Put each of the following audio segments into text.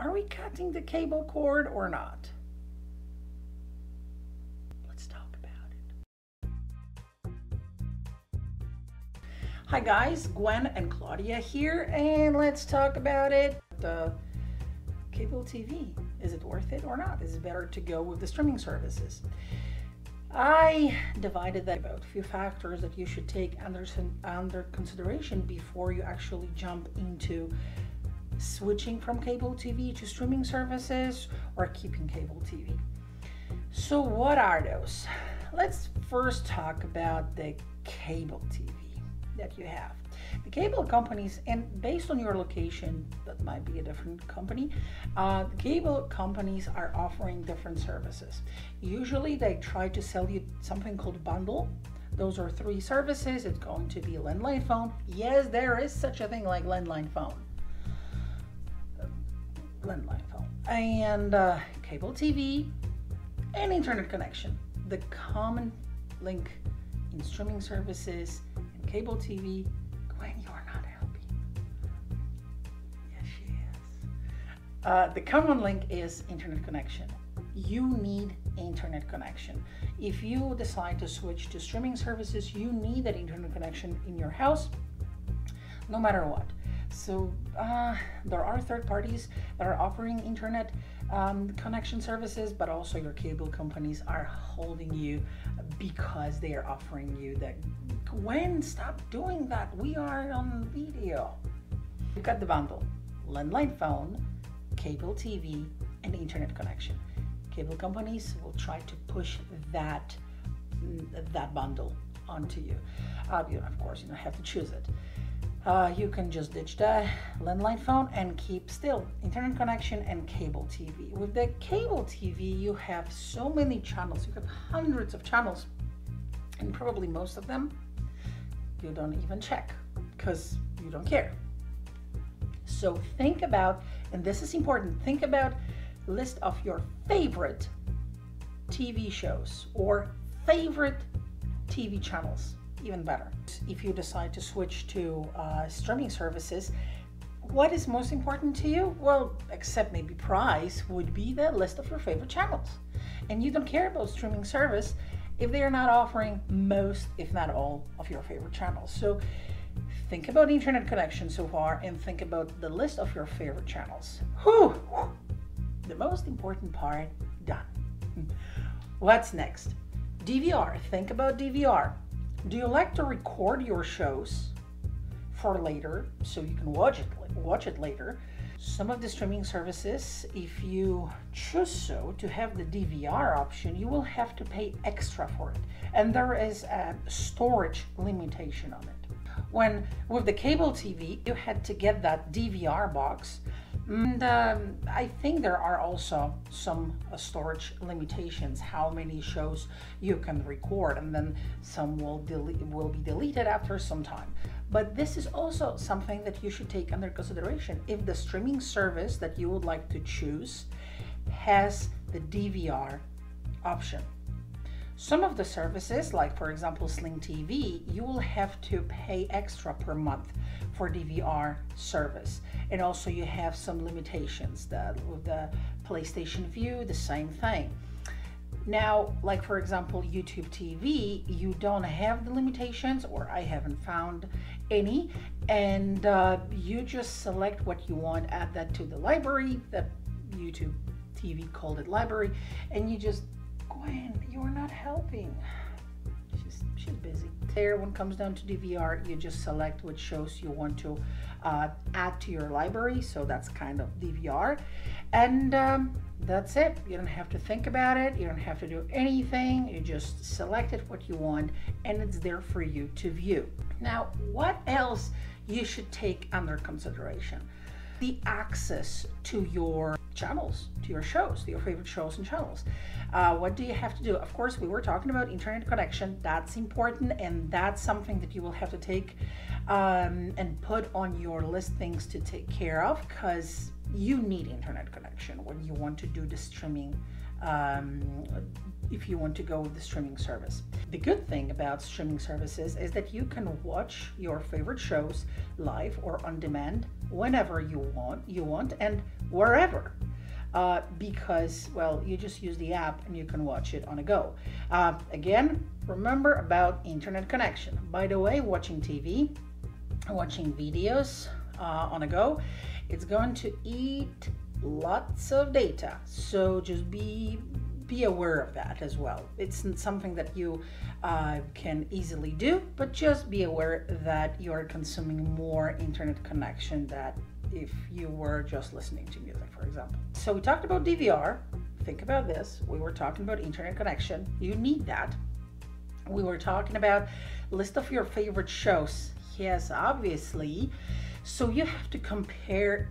are we cutting the cable cord or not? Let's talk about it. Hi guys, Gwen and Claudia here, and let's talk about it. The cable TV, is it worth it or not? Is it better to go with the streaming services? I divided that about a few factors that you should take under, under consideration before you actually jump into switching from cable TV to streaming services or keeping cable TV. So, what are those? Let's first talk about the cable TV that you have. The cable companies, and based on your location, that might be a different company, uh, cable companies are offering different services. Usually they try to sell you something called bundle. Those are three services. It's going to be landline phone. Yes, there is such a thing like landline phone. Landline phone. And uh, cable TV and internet connection. The common link in streaming services and cable TV when you're not helping. Yes, she is. Uh, the common link is internet connection. You need internet connection. If you decide to switch to streaming services, you need that internet connection in your house, no matter what. So uh, there are third parties that are offering internet um, connection services, but also your cable companies are holding you because they are offering you that. When stop doing that? We are on video. You've got the bundle: landline phone, cable TV, and internet connection. Cable companies will try to push that that bundle onto you. Uh, you of course, you don't have to choose it uh, you can just ditch the landline phone and keep still internet connection and cable TV. With the cable TV, you have so many channels. You have hundreds of channels, and probably most of them you don't even check because you don't care. So think about, and this is important. Think about list of your favorite TV shows or favorite TV channels even better. If you decide to switch to uh, streaming services, what is most important to you? Well, except maybe price, would be the list of your favorite channels. And you don't care about streaming service if they are not offering most, if not all, of your favorite channels. So think about internet connection so far and think about the list of your favorite channels. Whew! The most important part done. What's next? DVR. Think about DVR. Do you like to record your shows for later so you can watch it watch it later? Some of the streaming services, if you choose so to have the DVR option, you will have to pay extra for it. And there is a storage limitation on it. When with the cable TV, you had to get that DVR box and um, I think there are also some uh, storage limitations, how many shows you can record, and then some will, will be deleted after some time. But this is also something that you should take under consideration. If the streaming service that you would like to choose has the DVR option. Some of the services, like for example Sling TV, you will have to pay extra per month for DVR service. And also you have some limitations. That with the PlayStation Vue, the same thing. Now, like for example, YouTube TV, you don't have the limitations, or I haven't found any, and uh, you just select what you want, add that to the library, that YouTube TV called it library, and you just Gwen, you're not helping. She's, busy. There, when it comes down to DVR, you just select which shows you want to uh, add to your library. So that's kind of DVR. And um, that's it. You don't have to think about it. You don't have to do anything. You just select it what you want and it's there for you to view. Now, what else you should take under consideration? The access to your channels, to your shows, to your favorite shows and channels. Uh, what do you have to do? Of course, we were talking about internet connection. That's important, and that's something that you will have to take um, and put on your list things to take care of because you need internet connection when you want to do the streaming. Um, if you want to go with the streaming service. The good thing about streaming services is that you can watch your favorite shows live or on demand whenever you want, you want, and wherever. Uh, because well, you just use the app and you can watch it on a go. Uh, again, remember about internet connection. By the way, watching TV, watching videos uh, on a go, it's going to eat lots of data. So just be be aware of that as well. It's something that you uh, can easily do, but just be aware that you are consuming more internet connection that if you were just listening to music, for example. So we talked about DVR. Think about this. We were talking about internet connection. You need that. We were talking about list of your favorite shows. Yes, obviously. So you have to compare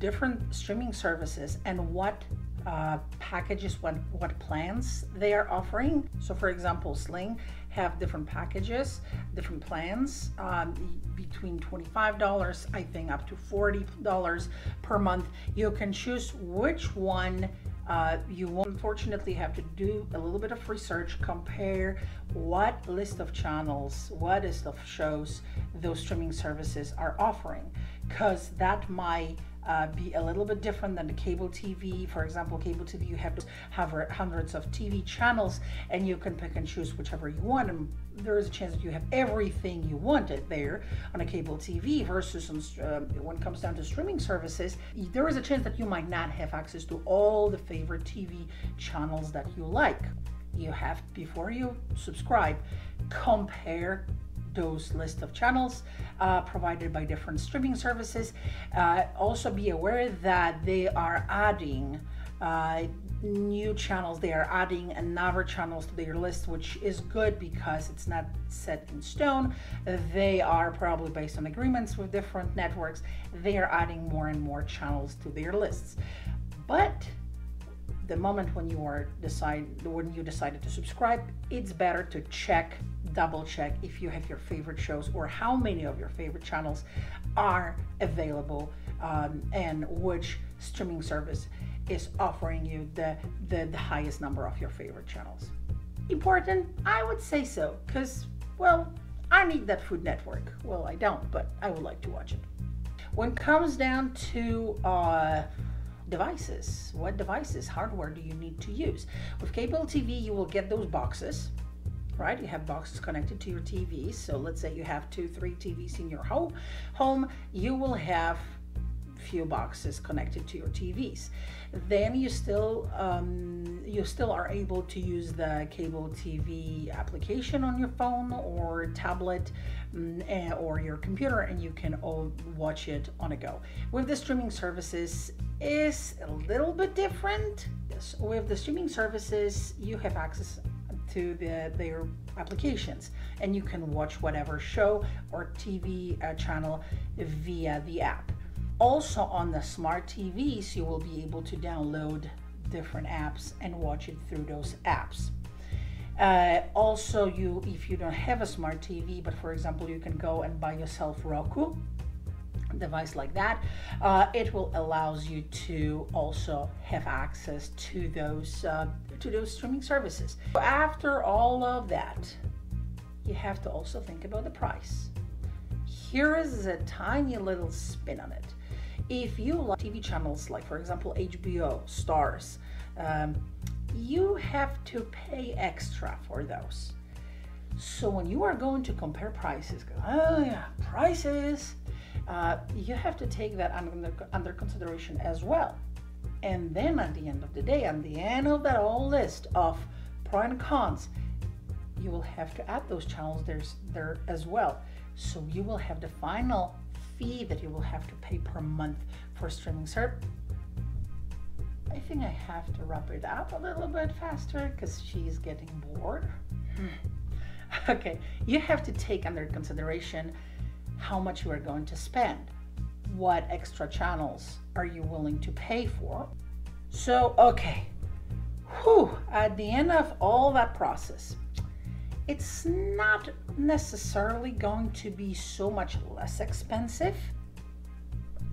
different streaming services and what uh, packages, what, what plans they are offering. So, for example, Sling have different packages, different plans um, between $25, I think, up to $40 per month. You can choose which one uh, you will unfortunately have to do a little bit of research, compare what list of channels, what list of shows those streaming services are offering, because that might uh, be a little bit different than the cable TV. For example, cable TV, you have to have hundreds of TV channels and you can pick and choose whichever you want. And there is a chance that you have everything you wanted there on a cable TV versus on, uh, when it comes down to streaming services, there is a chance that you might not have access to all the favorite TV channels that you like. You have, before you subscribe, compare those list of channels uh, provided by different streaming services. Uh, also be aware that they are adding uh, new channels. They are adding another channels to their list, which is good because it's not set in stone. They are probably based on agreements with different networks. They are adding more and more channels to their lists. But the moment when you are decide when you decided to subscribe, it's better to check double check if you have your favorite shows or how many of your favorite channels are available um, and which streaming service is offering you the, the, the highest number of your favorite channels. Important? I would say so, because, well, I need that Food Network. Well, I don't, but I would like to watch it. When it comes down to uh, devices, what devices, hardware do you need to use? With cable TV, you will get those boxes right? You have boxes connected to your TVs. So let's say you have two, three TVs in your home, home you will have few boxes connected to your TVs. Then you still um, you still are able to use the cable TV application on your phone or tablet um, or your computer, and you can watch it on a go. With the streaming services, is a little bit different. With the streaming services, you have access to the, their applications and you can watch whatever show or TV uh, channel via the app. Also on the smart TVs, you will be able to download different apps and watch it through those apps. Uh, also, you if you don't have a smart TV, but for example, you can go and buy yourself Roku device like that, uh, it will allows you to also have access to those uh, to those streaming services. After all of that, you have to also think about the price. Here is a tiny little spin on it. If you like TV channels like, for example, HBO, Starz, um, you have to pay extra for those. So when you are going to compare prices, oh yeah, prices, uh, you have to take that under, under consideration as well. And then at the end of the day, at the end of that whole list of pros and cons, you will have to add those channels there's there as well. So you will have the final fee that you will have to pay per month for streaming service. I think I have to wrap it up a little bit faster because she's getting bored. okay, you have to take under consideration how much you are going to spend. What extra channels are you willing to pay for? So, okay, whew, at the end of all that process, it's not necessarily going to be so much less expensive.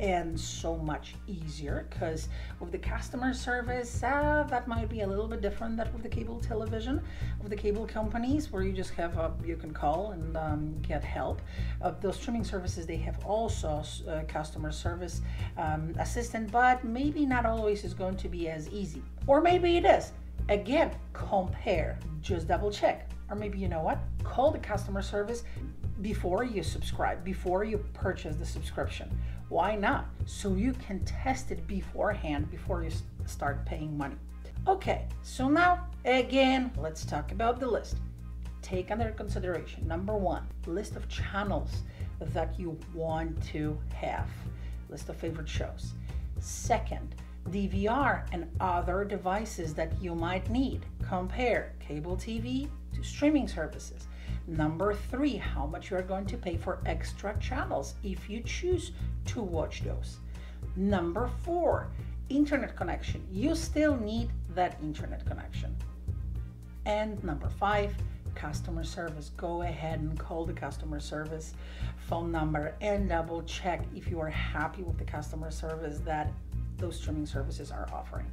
and so much easier because with the customer service uh, that might be a little bit different than with the cable television. With the cable companies where you just have a you can call and um, get help. Uh, those streaming services they have also uh, customer service um, assistant but maybe not always is going to be as easy. Or maybe it is. Again compare. Just double check or maybe you know what call the customer service before you subscribe, before you purchase the subscription. Why not? So you can test it beforehand before you start paying money. Okay, so now again, let's talk about the list. Take under consideration number one, list of channels that you want to have, list of favorite shows. Second, DVR and other devices that you might need. Compare cable TV to streaming services. Number three, how much you are going to pay for extra channels if you choose to watch those. Number four, internet connection. You still need that internet connection. And number five, customer service. Go ahead and call the customer service phone number and double check if you are happy with the customer service that those streaming services are offering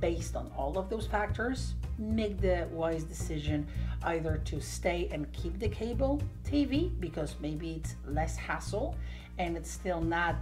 based on all of those factors, make the wise decision either to stay and keep the cable TV because maybe it's less hassle and it's still not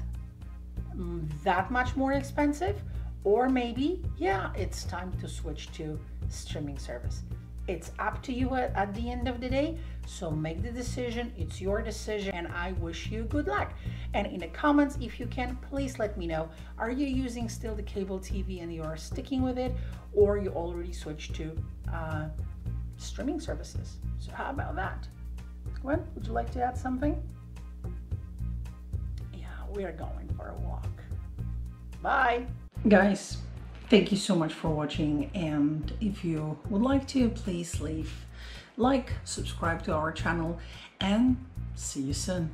mm, that much more expensive, or maybe, yeah, it's time to switch to streaming service. It's up to you at, at, the end of the day. So make the decision. It's your decision, and I wish you good luck. And in the comments, if you can, please let me know are you using still the cable TV and you're sticking with it, or you already switched to uh, streaming services? So, how about that? Gwen, would you like to add something? Yeah, we are going for a walk. Bye. Guys, Thank you so much for watching and if you would like to please leave like, subscribe to our channel and see you soon.